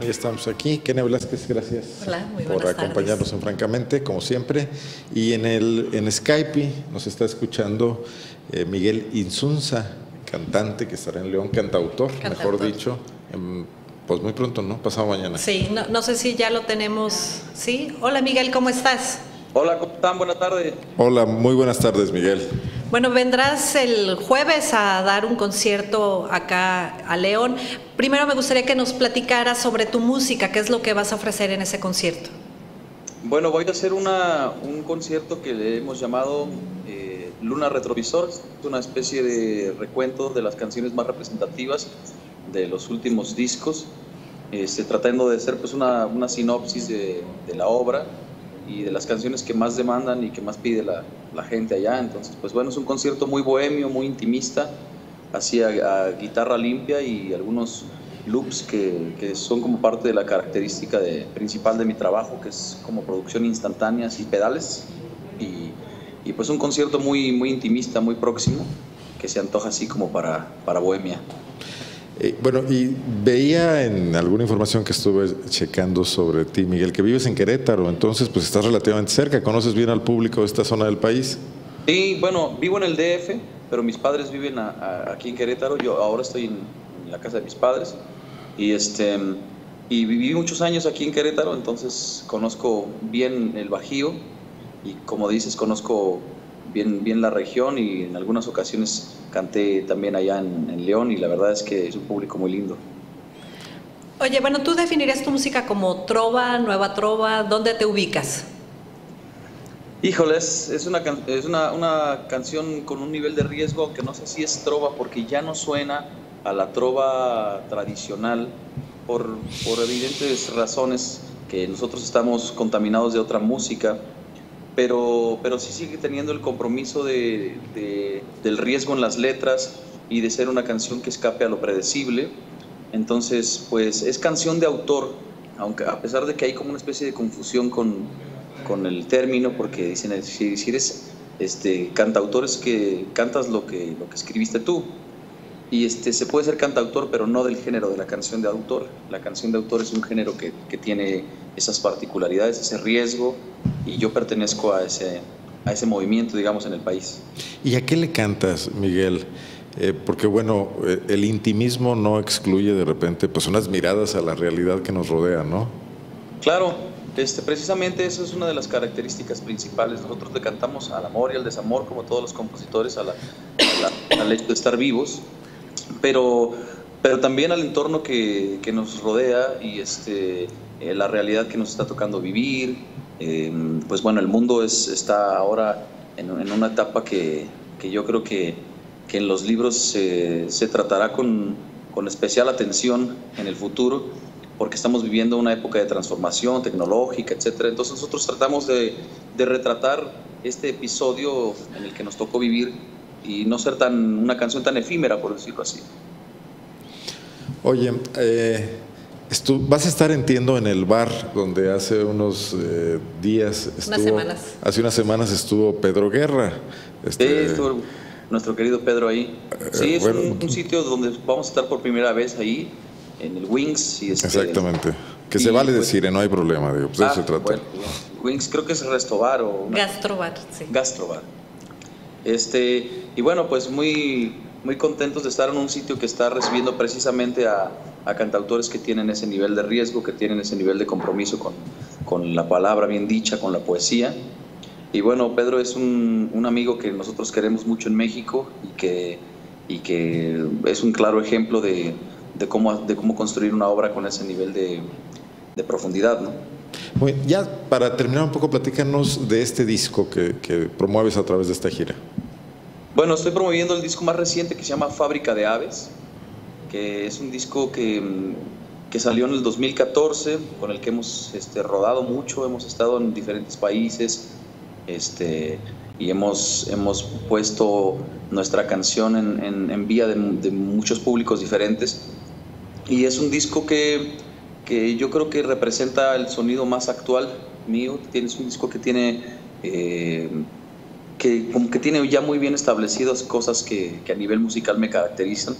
Ya estamos aquí. Kenia Velázquez, gracias Hola, muy por acompañarnos tardes. en Francamente, como siempre. Y en, el, en Skype nos está escuchando eh, Miguel Insunza, cantante que estará en León, cantautor, mejor dicho. en- pues muy pronto, ¿no? Pasado mañana. Sí, no, no sé si ya lo tenemos. Sí. Hola Miguel, ¿cómo estás? Hola, ¿cómo están? Buenas tardes. Hola, muy buenas tardes, Miguel. Bueno, vendrás el jueves a dar un concierto acá a León. Primero me gustaría que nos platicaras sobre tu música, qué es lo que vas a ofrecer en ese concierto. Bueno, voy a hacer una, un concierto que le hemos llamado eh, Luna Retrovisor. Es una especie de recuento de las canciones más representativas de los últimos discos, este, tratando de hacer pues, una, sinopsis de la obra y de las canciones que más demandan y que más pide la, la gente allá. Entonces, pues bueno, es un concierto muy bohemio, muy intimista, así a, a guitarra limpia y algunos loops que, que son como parte de la característica de- principal de mi trabajo, que es como producción instantánea y pedales. Y, y pues un concierto muy, muy intimista, muy próximo, que se antoja así como para, para bohemia. Eh, bueno, y veía en alguna información que estuve checando sobre ti, Miguel, que vives en Querétaro, entonces pues estás relativamente cerca, conoces bien al público de esta zona del país. Sí, bueno, vivo en el DF, pero mis padres viven a- aquí en Querétaro. Yo ahora estoy en, en la casa de mis padres. Y, este, y viví muchos años aquí en Querétaro, entonces conozco bien el Bajío. Y como dices, conozco bien, bien la región y en algunas ocasiones canté también allá en, en León y la verdad es que es un público muy lindo. Oye, bueno, tú definirías tu música como trova, nueva trova, ¿dónde te ubicas? Híjole, es, una, es una, una canción con un nivel de riesgo que no sé si es trova porque ya no suena a la trova tradicional por, por evidentes razones que nosotros estamos contaminados de otra música, pero, pero sí sigue teniendo el compromiso de, de- del riesgo en las letras y de ser una canción que escape a lo predecible. Entonces, pues es canción de autor, aunque a pesar de que hay como una especie de confusión con, con el término, porque dicen, si, si eres este, cantautor es que cantas lo que, lo que escribiste tú. Y este, se puede ser cantautor, pero no del género de la canción de autor. La canción de autor es un género que, que tiene esas particularidades, ese riesgo, y yo pertenezco a ese, a ese movimiento, digamos, en el país. ¿Y a qué le cantas, Miguel? Eh, porque bueno, eh, el intimismo no excluye de repente pues unas miradas a la realidad que nos rodea, ¿no? Claro, este, precisamente eso es una de las características principales. Nosotros le cantamos al amor y al desamor, como todos los compositores, a la- a la- al hecho de estar vivos, pero, pero también al entorno que, que nos rodea y este, eh, la realidad que nos está tocando vivir. Eh, pues bueno, el mundo es, está ahora en, una etapa que, yo creo que, en los libros se, tratará con, especial atención en el futuro porque estamos viviendo una época de transformación tecnológica, etcétera. Entonces nosotros tratamos de, de retratar este episodio en el que nos tocó vivir y no ser tan una canción tan efímera, por decirlo así. Oye, eh, estu- vas a estar, entiendo, en el bar donde hace unos eh, días estuvo, semanas. hace unas semanas estuvo Pedro Guerra. Este, Sí, estuvo nuestro querido Pedro ahí. Sí, es bueno. un, un sitio donde vamos a estar por primera vez ahí, en el Wings. Y este- Exactamente. Que se vale pues, decir, eh, no hay problema, digo, pues de eso ah, se trata. bueno, bien. Wings creo que es Restobar o una Gastrobar, sí. Gastrobar. Este, y bueno, pues muy, muy contentos de estar en un sitio que está recibiendo precisamente a, a cantautores que tienen ese nivel de riesgo, que tienen ese nivel de compromiso con, con la palabra bien dicha, con la poesía. Y bueno, Pedro es un, un amigo que nosotros queremos mucho en México y que, y que es un claro ejemplo de, de cómo, de cómo construir una obra con ese nivel de, de profundidad. ¿no? Muy bien, ya para terminar un poco, platícanos de este disco que, que promueves a través de esta gira. Bueno, estoy promoviendo el disco más reciente que se llama Fábrica de Aves, es un disco que, mm, que salió en el 2014, con el que hemos este, rodado mucho, hemos estado en diferentes países este, y hemos, hemos puesto nuestra canción en, en- vía de, muchos públicos diferentes. Y es un disco que, que yo creo que representa el sonido más actual mío. Tienes un disco que tiene... eh, que como que tiene ya muy bien establecidas cosas que, que a nivel musical me caracterizan.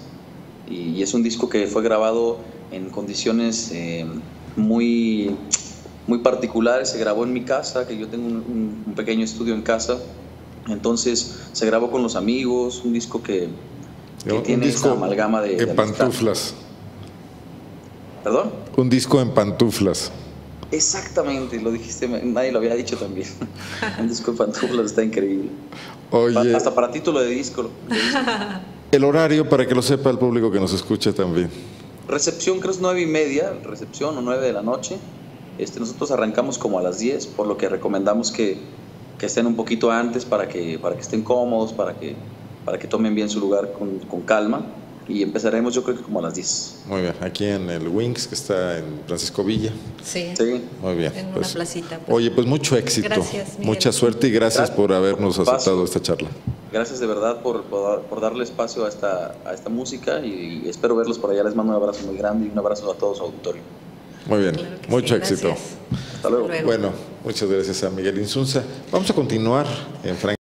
Y, y es un disco que fue grabado en condiciones eh, muy, muy particulares. Se grabó en mi casa, que yo tengo un, pequeño estudio en casa. Entonces se grabó con los amigos, un disco que, tiene esa amalgama de... En pantuflas. ¿Perdón? Un disco en pantuflas. Exactamente, lo dijiste, nadie lo había dicho también. un disco en pantuflas está increíble. Oye. Hasta para título de disco. El horario para que lo sepa el público que nos escucha también. Recepción creo es nueve y media, recepción o nueve de la noche. Este, nosotros arrancamos como a las 10, por lo que recomendamos que, que, estén un poquito antes para que, para que estén cómodos, para que, para que tomen bien su lugar con, con calma. Y empezaremos yo creo que como a las 10. Muy bien, aquí en el Wings que está en Francisco Villa. Sí. sí. Muy bien. En una pues, placita. Pues. Oye, pues mucho éxito. Gracias, Mucha suerte y gracias, por habernos aceptado esta charla. Gracias de verdad por, por, darle espacio a esta, a esta música y, espero verlos por allá. Les mando un abrazo muy grande y un abrazo a todos su auditorio. Muy bien, mucho éxito. Hasta luego. Bueno, muchas gracias a Miguel Insunza. Vamos a continuar en Frank